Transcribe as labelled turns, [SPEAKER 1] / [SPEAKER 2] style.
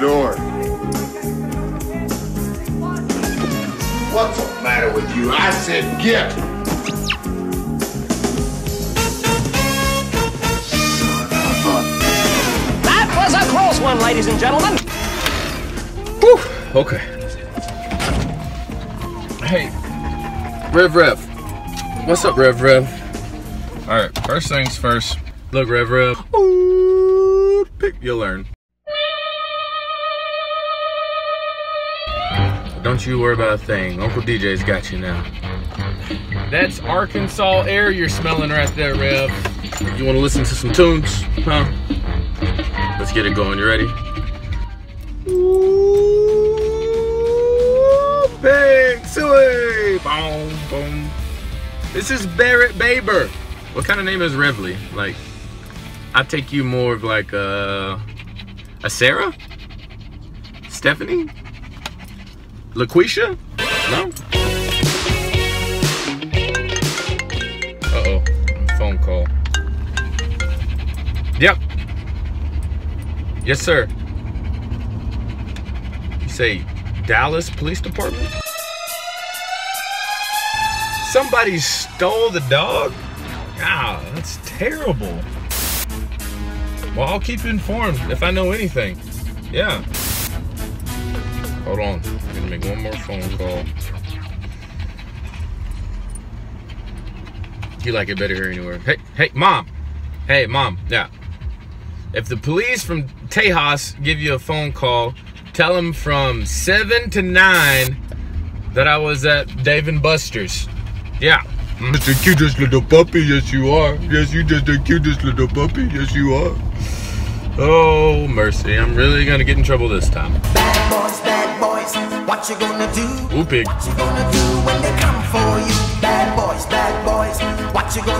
[SPEAKER 1] door. What's the matter with you? I said get.
[SPEAKER 2] That was a close one, ladies and gentlemen.
[SPEAKER 3] Whew, okay. Hey, Rev Rev. What's up, Rev Rev? All right, first things first. Look, Rev Rev. Ooh, you'll learn. Don't you worry about a thing. Uncle DJ's got you now. That's Arkansas air you're smelling right there, Rev. You want to listen to some tunes? Huh? Let's get it going. You ready? Ooh, Big Suey! Boom, boom. This is Barrett Baber. What kind of name is Reveille? Like, I take you more of like a, a Sarah? Stephanie? LaQuisha? No? Uh-oh, phone call. Yep. Yes, sir. You say Dallas Police Department? Somebody stole the dog? Ah, that's terrible. Well, I'll keep you informed if I know anything. Yeah. Hold on. I'm gonna make one more phone call. You like it better here anywhere. Hey, hey, mom. Hey, mom. Yeah. If the police from Tejas give you a phone call, tell them from 7 to 9 that I was at Dave and Buster's. Yeah. Mm. Mr. the cutest little puppy, yes you are. Yes, you just the cutest little puppy, yes you are. Oh, mercy. I'm really gonna get in trouble this time.
[SPEAKER 4] What you gonna do?
[SPEAKER 3] Ooh, pig.
[SPEAKER 4] What you gonna do when they come for you? Bad boys, bad boys, what you gonna